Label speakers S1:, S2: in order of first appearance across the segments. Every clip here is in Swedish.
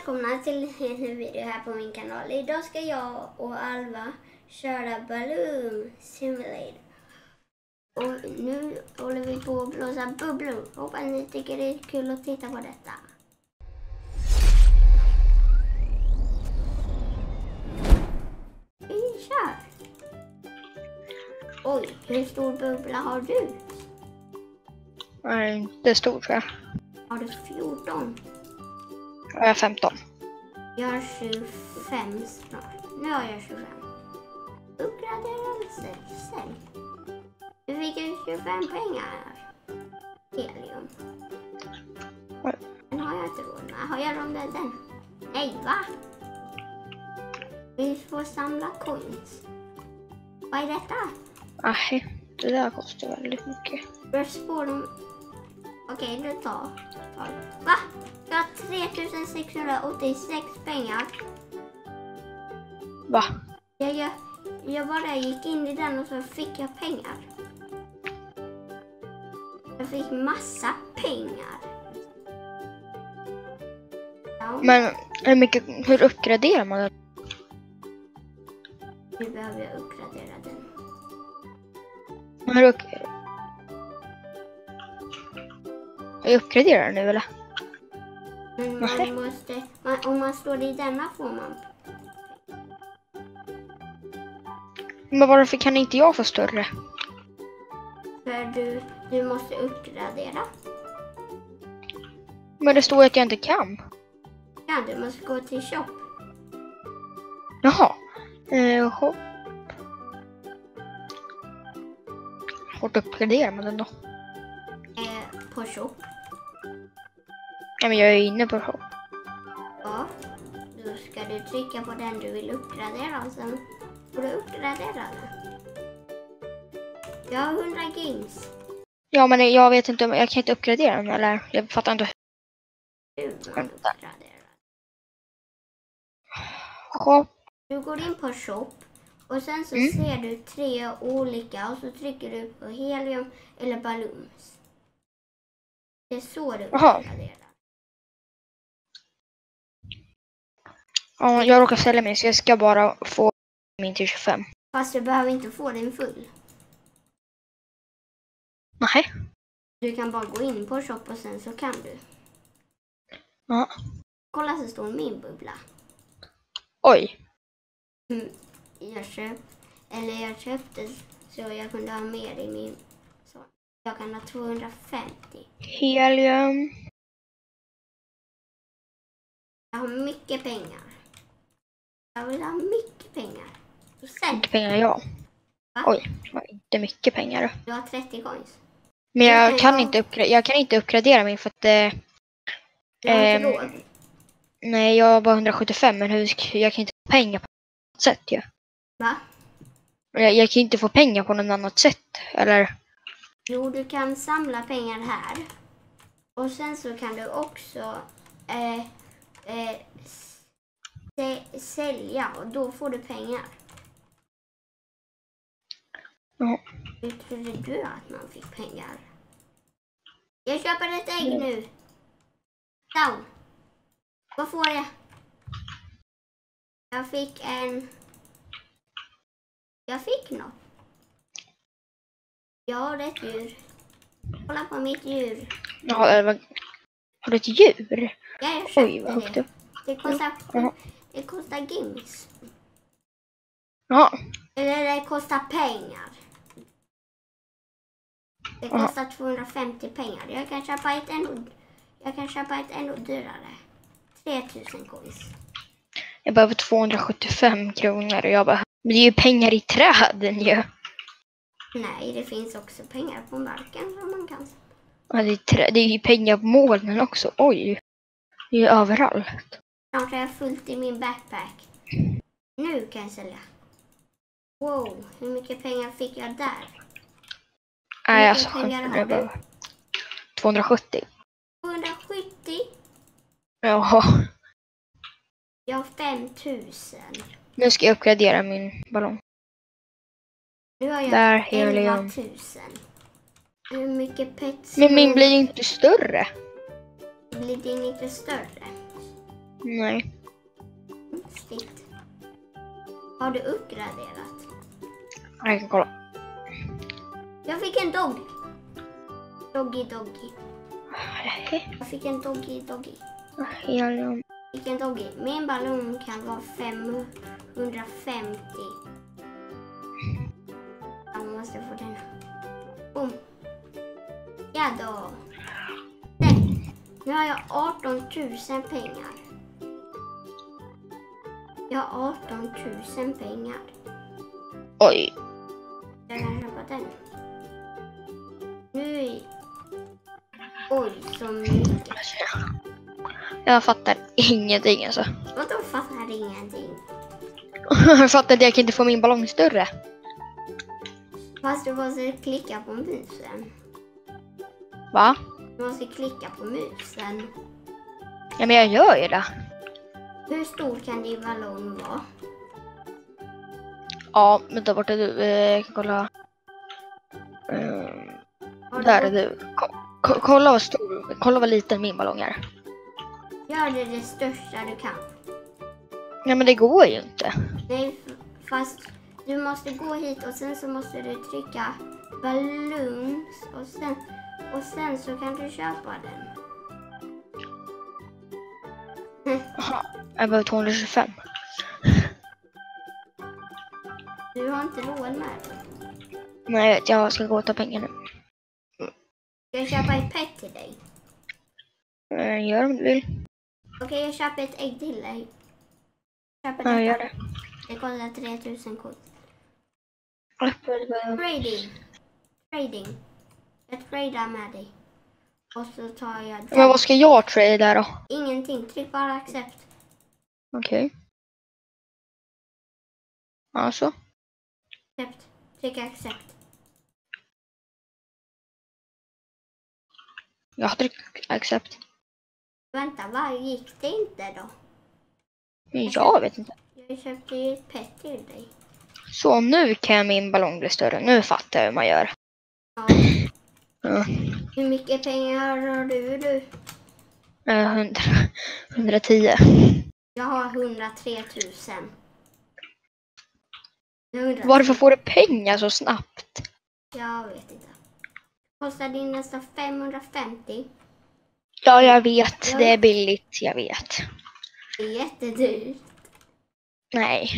S1: välkomna till en ny video här på min kanal. Idag ska jag och Alva köra Balloon Simulator. Och nu håller vi på att blåsa bubblor. Hoppas ni tycker det är kul att titta på detta. Vi kör! Oj, hur stor bubbla har du?
S2: Nej, det är stort tror jag.
S1: Har du 14?
S2: Jag är 15.
S1: Jag har 25 snart. Nu har jag 25. Uppgradera sälj. Du fick ju 25 pengar. Helium. Den har jag inte råd med. Har jag råd med den? Nej, va? Vi får samla coins. Vad är detta?
S2: Nej, det där kostar väldigt mycket.
S1: På dem. Okej, du tar. tar. Va? Jag har 3686 pengar.
S2: Va?
S1: Jag, jag, jag bara gick in i den och så fick jag pengar. Jag fick massa pengar. Ja,
S2: Men hur mycket, hur uppgraderar man den?
S1: nu behöver jag uppgradera den.
S2: Hur upp... Jag uppgraderar nu eller?
S1: Man måste, man, om man står i denna får man.
S2: Men varför kan inte jag få större?
S1: För du, du måste uppgradera.
S2: Men det står att jag inte kan.
S1: Ja, du måste gå till shop.
S2: Jaha. Eh, hopp. Vart uppgraderar man den då?
S1: Eh, på shop.
S2: Ja, men jag är inne på hopp.
S1: Ja. Då ska du trycka på den du vill uppgradera och sen får du uppgradera den. Jag har 100 games.
S2: Ja, men jag vet inte om jag kan inte uppgradera den eller? Jag fattar inte.
S1: Hur man
S2: Vänta.
S1: uppgraderar.
S2: Hopp.
S1: Du går in på shop och sen så
S2: Mm.
S1: ser du tre olika och så trycker du på helium eller balloons. Det är så du uppgraderar.
S2: Ja, jag råkar sälja min så jag ska bara få min till 25.
S1: Fast du behöver inte få den full.
S2: Nej.
S1: Du kan bara gå in på shop och sen så kan du.
S2: Ja.
S1: Kolla så står min bubbla.
S2: Oj.
S1: Mm, Jag köpte, eller jag köpte så jag kunde ha mer i min. Så jag kan ha 250.
S2: Helium.
S1: Jag har mycket pengar. Jag vill ha mycket pengar. Sen,
S2: Mycket pengar ja.
S1: Va?
S2: Oj, det var inte mycket pengar.
S1: du har 30 coins.
S2: Men jag kan,
S1: ja.
S2: inte uppgra- jag kan inte uppgradera min för att eh,
S1: Du har råd.
S2: nej, jag har bara 175 men hur, jag kan inte få pengar på något sätt ju.
S1: Va?
S2: Jag, jag kan inte få pengar på något annat sätt. Eller?
S1: Jo, du kan samla pengar här. Och sen så kan du också eh, eh, sälja och då får du pengar.
S2: Ja.
S1: Hur trodde du att man fick pengar? Jag köper ett ägg nu. Down. Vad får jag? Jag fick en... Jag fick något. Jag har ett djur. Kolla på mitt djur.
S2: Ja, har du ett djur?
S1: Ja, jag köpte
S2: Oj, vad högt
S1: det.
S2: upp.
S1: Det kostar. Det kostar gims.
S2: Ja,
S1: Eller det kostar pengar. Det kostar 250 pengar. Jag kan köpa ett ännu, jag kan köpa ett ännu dyrare. 3000 coins.
S2: jag behöver 275 kronor och jag bara, men det är ju pengar i träden ju.
S1: Nej, det finns också pengar på marken som man kan.
S2: Ja, det, är trä- det är ju pengar på molnen också. Oj. Det är ju överallt.
S1: Snart har jag fullt i min backpack. Nu kan jag sälja. Wow, hur mycket pengar fick jag där?
S2: Nej, alltså. Jag behöver 270.
S1: 270.
S2: Jaha.
S1: Jag har 5000.
S2: Nu ska jag uppgradera min ballong.
S1: Nu har jag
S2: Där,
S1: 11
S2: helium.
S1: 000. Hur mycket pets
S2: Men min blir ju inte större.
S1: blir din inte större?
S2: Nej.
S1: Stift. Har du uppgraderat?
S2: Jag kan kolla.
S1: Jag fick en dogg. Doggy doggy. Jag fick en doggy doggy.
S2: Helium.
S1: Fick en doggy. Min ballong kan vara 550. Jag måste få den. Boom. Ja då. Nej. Nu har jag 18 000 pengar. Jag har 18 000 pengar.
S2: Oj.
S1: Jag kan köpa den. Nu. Oj, så mycket.
S2: Jag fattar ingenting alltså.
S1: Vadå fattar ingenting?
S2: Jag fattar att jag kan inte få min ballong större.
S1: Fast du måste klicka på musen.
S2: Va?
S1: Du måste klicka på musen.
S2: Ja men jag gör ju det.
S1: Hur stor kan din ballong vara?
S2: Ja, men där borta du. eh, Jag kan kolla. Mm, där är
S1: du
S2: ko- kolla vad stor, kolla vad liten min ballong är.
S1: Gör det det största du kan.
S2: Ja men det går ju inte.
S1: Nej, fast du måste gå hit och sen så måste du trycka balloons och sen, och sen så kan du köpa den.
S2: Jaha, jag behöver 225.
S1: Du har inte det.
S2: Nej jag vet, jag ska gå och ta pengar nu.
S1: Ska jag köpa ett pet till dig?
S2: Eh, Gör om du vill.
S1: Okej, jag köper ett ägg till dig. Köper
S2: Ja, gör det.
S1: Det kostar 3000 kort.
S2: Men
S1: Trading. Trading. Jag tradar med dig. Och så tar jag den.
S2: vad ska jag trada då?
S1: Ingenting. Tryck bara accept.
S2: Okej. Alltså.
S1: Accept. Tryck accept.
S2: Jag har tryckt accept.
S1: Vänta, vad gick det inte då?
S2: Jag vet inte.
S1: Jag köpte ju ett pet till dig.
S2: Så nu kan min ballong bli större. Nu fattar jag hur man gör.
S1: Ja.
S2: Ja.
S1: Hur mycket pengar har du du?
S2: Eh, 100, 110.
S1: Jag har 103 000. 100
S2: Varför får du pengar så snabbt?
S1: Jag vet inte. Kostar din nästan 550?
S2: Ja, jag vet. Det är billigt. Jag vet.
S1: Det är jättedyrt.
S2: Nej,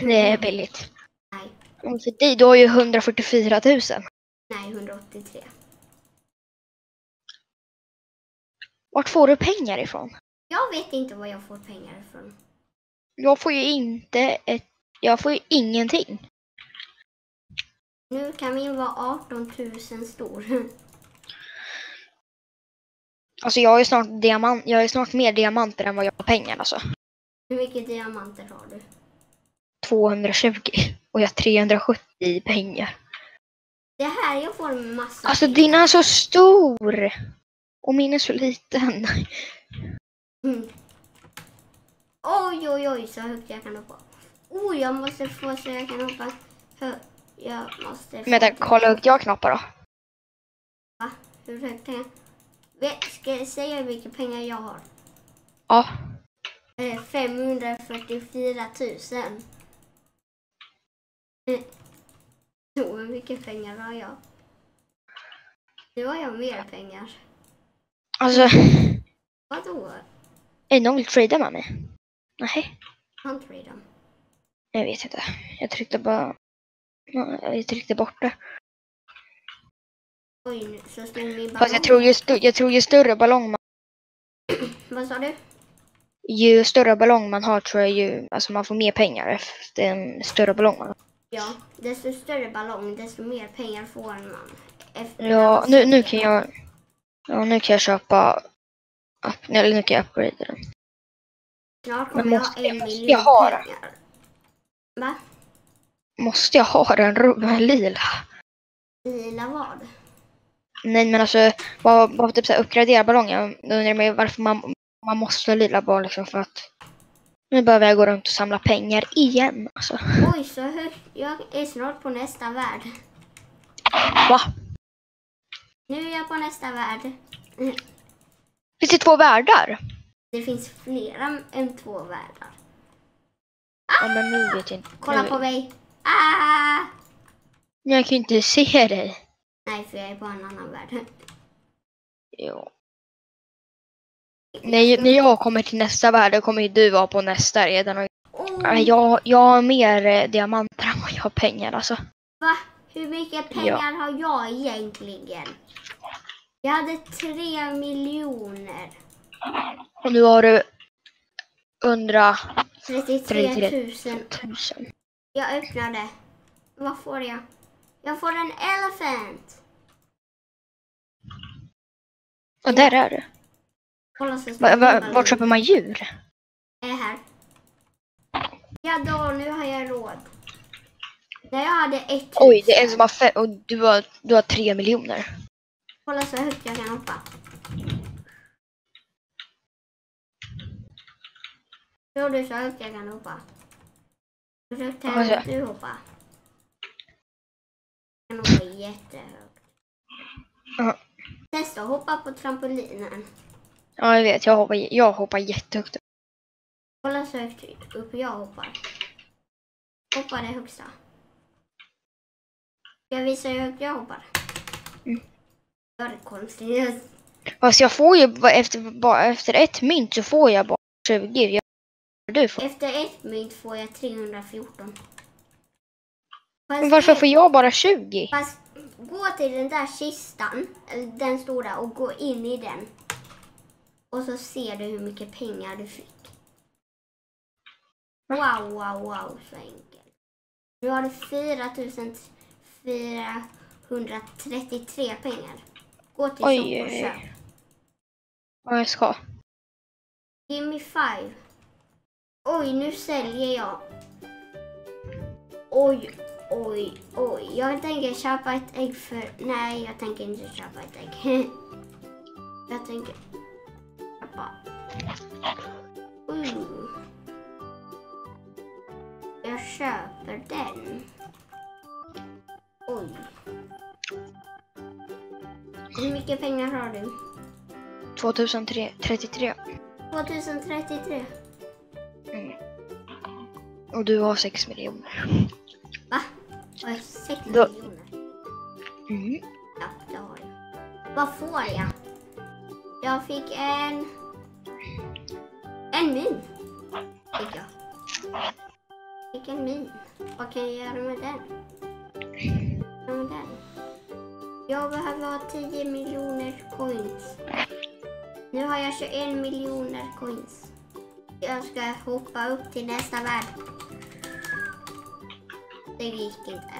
S2: det är billigt.
S1: Nej,
S2: Och för dig, du har ju 144 000.
S1: nej 183.
S2: Vart får du pengar ifrån?
S1: Jag vet inte var jag får pengar ifrån.
S2: Jag får ju inte ett... Jag får ju ingenting.
S1: Nu kan min vara 18 000 stor.
S2: Alltså jag är snart diamant... Jag är snart mer diamanter än vad jag har pengar alltså.
S1: Hur mycket diamanter har du?
S2: 220. Och jag har 370 i pengar.
S1: Det är här jag får en massa
S2: Alltså
S1: pengar.
S2: din är så stor! Och min är så liten.
S1: Mm. Oj, oj, oj, så högt jag kan hoppa. Oh, jag måste få så jag kan hoppa Jag måste få...
S2: Vänta, kolla hur högt jag knappar då.
S1: Va? Hur högt kan jag... Ska jag säga hur mycket pengar jag har?
S2: Ja.
S1: Eh, 544 000. Eh, Så mycket pengar har jag. Nu har jag mer pengar.
S2: Alltså,
S1: Vadå?
S2: Är någon vill trada med mig? Nej,
S1: Han tradar.
S2: jag vet inte. Jag tryckte bara... Ja, Jag tryckte bort det.
S1: Oj, så stod min ballong.
S2: Fast jag tror ju, st- jag tror ju större ballong man,
S1: Vad sa du?
S2: ju större ballong man har tror jag ju, alltså man får mer pengar efter en större ballong man har.
S1: Ja, desto större ballong, desto mer pengar får man. Efter
S2: Ja, nu, nu kan jag, ja nu kan jag köpa, upp, eller nu kan jag upgrada den.
S1: Snart kommer jag ha
S2: jag-
S1: en miljon
S2: jag
S1: pengar. Va?
S2: Måste jag ha den ru- lila?
S1: Lila vad?
S2: Nej men alltså, bara, bara typ såhär uppgradera ballongen. Då undrar jag mig varför man, man måste lila bara liksom för att nu behöver jag gå runt och samla pengar igen alltså.
S1: Oj, så högt. Jag är snart på nästa värld.
S2: Va?
S1: Nu är jag på nästa värld.
S2: Finns det två världar?
S1: Det finns fler än två världar.
S2: Ja, men nu vet jag inte.
S1: Kolla
S2: nu,
S1: på mig. Ah!
S2: Jag kan ju inte se dig.
S1: Nej, för jag är på en annan värld.
S2: Jo. När, när jag kommer till nästa värld då kommer ju du vara på nästa redan.
S1: Oh,
S2: Nej, jag, jag har mer eh, diamanter än vad jag har pengar alltså.
S1: Va? Hur mycket pengar har jag egentligen? Jag hade tre miljoner.
S2: Och nu har du 100
S1: 33
S2: 33
S1: 000.
S2: 000.
S1: Jag öppnade. Vad får jag? Jag får en elephant.
S2: Och där är du.
S1: Kolla så
S2: Va, va,
S1: spännande.
S2: vart köper man djur?
S1: är här. Ja då, nu har jag råd. När jag hade ett.
S2: Oj, det är en som har fem och du har, du har tre miljoner.
S1: Kolla så högt jag kan hoppa. Tror du så högt jag kan hoppa? Högt
S2: Ja,
S1: kan
S2: ja.
S1: du hoppa? Jag kan hoppa jättehögt.
S2: Ja.
S1: Testa att hoppa på trampolinen.
S2: Ja, jag vet. Jag hoppar, jag hoppar jättehögt.
S1: Kolla så högt upp jag hoppar. Hoppa det högsta. Ska jag visa hur högt jag hoppar? Var konstigt.
S2: Fast jag får ju bara efter, bara efter ett mynt så får jag bara 20. Jag, du får.
S1: Efter ett mynt får jag 314. Fast,
S2: Men varför får jag bara 20?
S1: fast gå till den där kistan, den stora, och gå in i den. Och så ser du hur mycket pengar du fick. Wow, wow, wow, så enkelt. Nu har du 4433 pengar. Gå till
S2: Oj,
S1: shop och köp.
S2: Ja, jag ska.
S1: Give me five. Oj, nu säljer jag. Oj, oj, oj. Jag tänker köpa ett ägg för... Nej, jag tänker inte köpa ett ägg. jag tänker köpa... Uh. Jag köper den. Oj. Hur mycket pengar har du?
S2: 2033.
S1: 2033.
S2: Mm. Och du har 6 miljoner.
S1: Va? Har jag 6
S2: Då-
S1: miljoner?
S2: Mm.
S1: Ja, det har jag. Vad får jag? Jag fick en... En min. Fick jag. Fick en min. Vad kan jag göra med den? Göra med den? Jag behöver ha 10 miljoner coins. Nu har jag 21 miljoner coins. Jag ska hoppa upp till nästa värld. Det gick inte.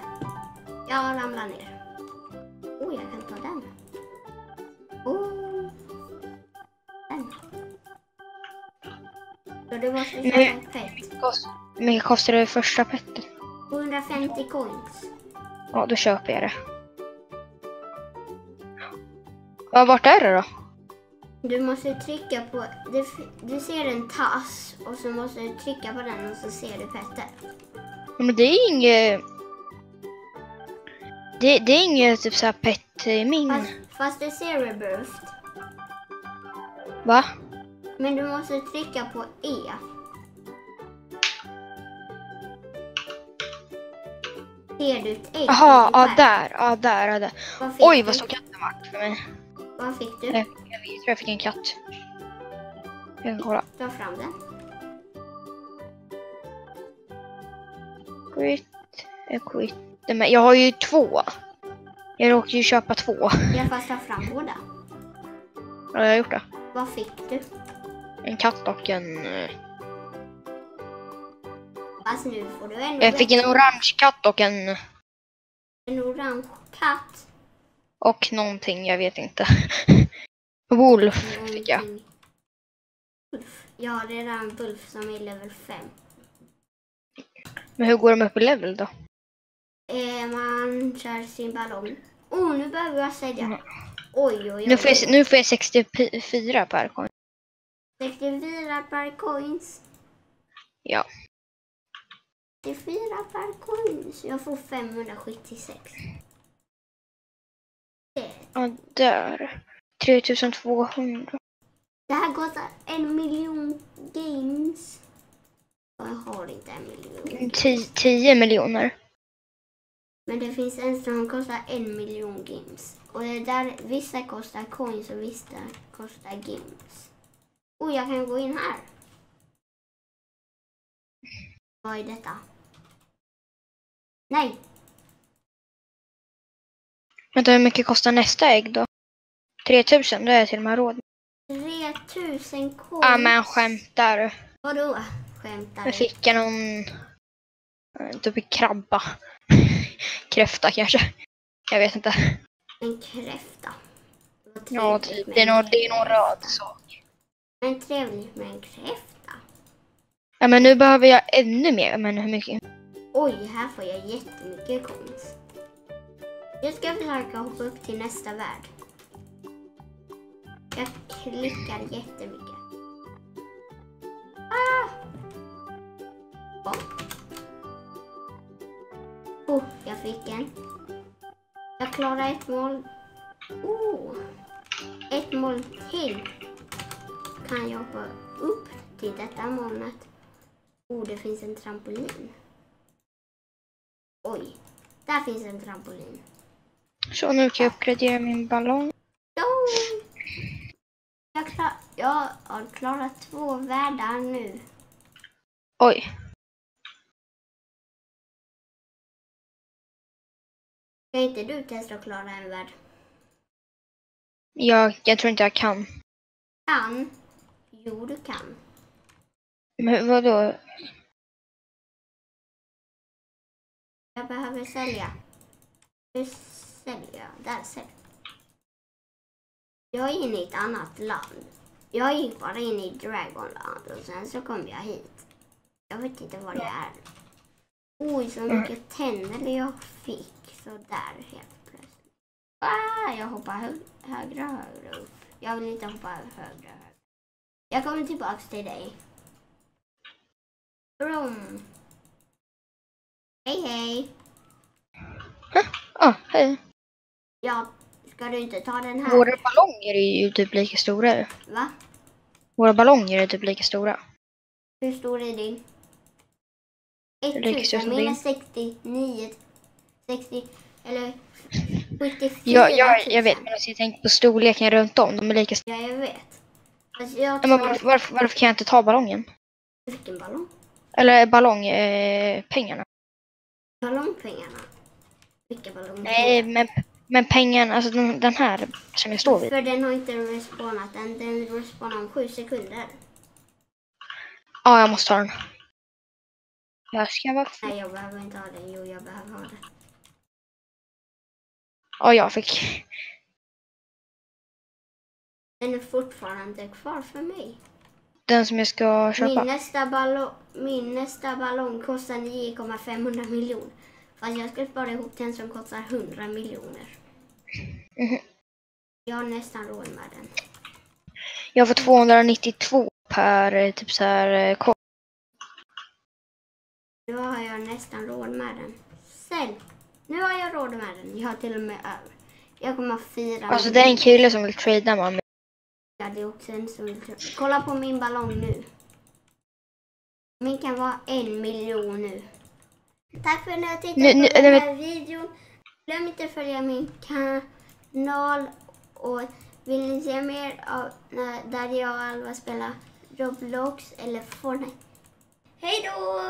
S1: Jag ramlar ner. Oh, jag kan ta den. Oh. Den. Så du måste köpa ett pet.
S2: Hur mycket kostar det första petten?
S1: 250 coins.
S2: Ja, då köper jag det. Ja, vart är det då?
S1: Du måste trycka på... Du, du ser en tass och så måste du trycka på den och så ser du petter.
S2: Ja, Men det är inget... Det, det är inget typ såhär pet eh, min.
S1: Fast, fast det ser rebirthed.
S2: Va?
S1: Men du måste trycka på E. Ser du ett ägg?
S2: Jaha, ja där, ja där, ja där. Oj,
S1: du?
S2: vad stor katten vart för mig.
S1: Vad fick du?
S2: Nej, jag vet, jag fick en katt. Jag kan kolla.
S1: Ta fram den.
S2: Quit, eh, quit. Men jag har ju två. Jag råkade ju köpa två.
S1: Ja, fast ta fram båda.
S2: Ja, jag har gjort det.
S1: Vad fick du?
S2: En katt och en... eh,
S1: Fast nu får du en,
S2: Jag fick en orange katt och en...
S1: en orange katt.
S2: Och någonting, jag vet inte. Wolf fick jag.
S1: Någonting. Bulf. Jag har redan Bulf som är level 5.
S2: Men hur går de upp i level då?
S1: Eh, man kör sin ballong. Oh, nu behöver jag sälja.
S2: Mm.
S1: Oj, oj, oj.
S2: Nu får jag, nu får jag 64 per coin.
S1: 64 per coins.
S2: Ja.
S1: 64 per coins. Jag får 576.
S2: Ja, där. 3200.
S1: Det här kostar en miljon games. Jag har inte en miljon.
S2: 10 miljoner.
S1: Men det finns en som kostar en miljon games. Och det är där vissa kostar coins och vissa kostar games. Oh, jag kan gå in här. Vad är detta? Nej,
S2: Vänta, hur mycket kostar nästa ägg då? 3000, det har jag till och med råd med.
S1: 3000 coins.
S2: Ja men skämtar du?
S1: Vadå? Skämtar
S2: Jag
S1: du?
S2: fick jag någon... Typ krabba. Kräfta kanske. Jag vet inte.
S1: En kräfta.
S2: Ja, typ. Det är
S1: en
S2: nog, det är röd sak.
S1: Men trevligt med en kräfta.
S2: Ja men nu behöver jag ännu mer. Men hur mycket?
S1: Oj, här får jag jättemycket coins. Jag ska försöka hoppa upp till nästa värld. Jag klickar jättemycket. Ah! Oh. oh, jag fick en. Jag klarar ett mål. Oh. Ett mål till. Kan jag hoppa upp till detta molnet. Oh, det finns en trampolin. Oj, där finns en trampolin.
S2: Så nu kan jag uppgradera min ballong.
S1: Jag, klar, jag har klarat två världar nu.
S2: Oj.
S1: Kan inte du testa att klara en värld?
S2: Jag, jag tror inte jag kan.
S1: Kan? Jo, du kan.
S2: Men vadå?
S1: Jag behöver sälja. Säljer jag? Där säljer jag. Jag är inne i ett annat land. Jag gick bara in i Dragonland och sen så kom jag hit. Jag vet inte vad det är. Oj, så mycket tänder jag fick. Så där helt plötsligt. Ah, jag hoppar hö högre och högre upp. Jag vill inte hoppa högre och högre. Jag kommer tillbaks till dig. Brum. Hej, hej.
S2: Ah, hej.
S1: Ja, ska du inte ta den här?
S2: Våra ballonger är ju typ lika stora.
S1: Va?
S2: Våra ballonger är typ lika stora.
S1: Hur stor är din?
S2: Lika stor
S1: 1000
S2: som
S1: minus 69, 60 eller 74
S2: Ja, jag, jag
S1: 000.
S2: vet, men alltså, jag tänker på storleken runt om. De är lika stora.
S1: Ja, jag vet. Alltså, jag
S2: Ja, men varför, varför, varför kan jag inte ta ballongen?
S1: Vilken ballong?
S2: Eller ballongpengarna. Eh, pengarna.
S1: Ballongpengarna? Vilka ballongpengar?
S2: Nej, men, men pengarna, alltså den, den här som jag står vid.
S1: För den har inte respawnat än. Den respawnar om sju sekunder.
S2: Ja, jag måste ta den. Jag ska vara...
S1: Nej, jag behöver inte ha den. Jo, jag behöver ha den.
S2: Ja, jag fick.
S1: Den är fortfarande kvar för mig.
S2: Den som jag ska
S1: Min
S2: köpa.
S1: nästa, ballong, min nästa ballong kostar 9,500 miljoner. Fast jag ska spara ihop till en som kostar 100 miljoner.
S2: Mhm.
S1: Jag har nästan råd med den.
S2: Jag får 292 per eh, typ så här eh, kort.
S1: Nu har jag nästan råd med den. Sen, nu har jag råd med den. Jag har till och med över. Jag kommer ha fyra
S2: Alltså det är en kille som vill trada med mig.
S1: Ja, det är också en som vill köpa. Kolla på min ballong nu. Min kan vara en miljon nu. Tack för att ni har tittat
S2: Nu-
S1: på
S2: nu-
S1: den här videon. Glöm inte att följa min kanal. Och vill ni se mer av där jag och Alva spelar Roblox eller Fortnite. Hej då!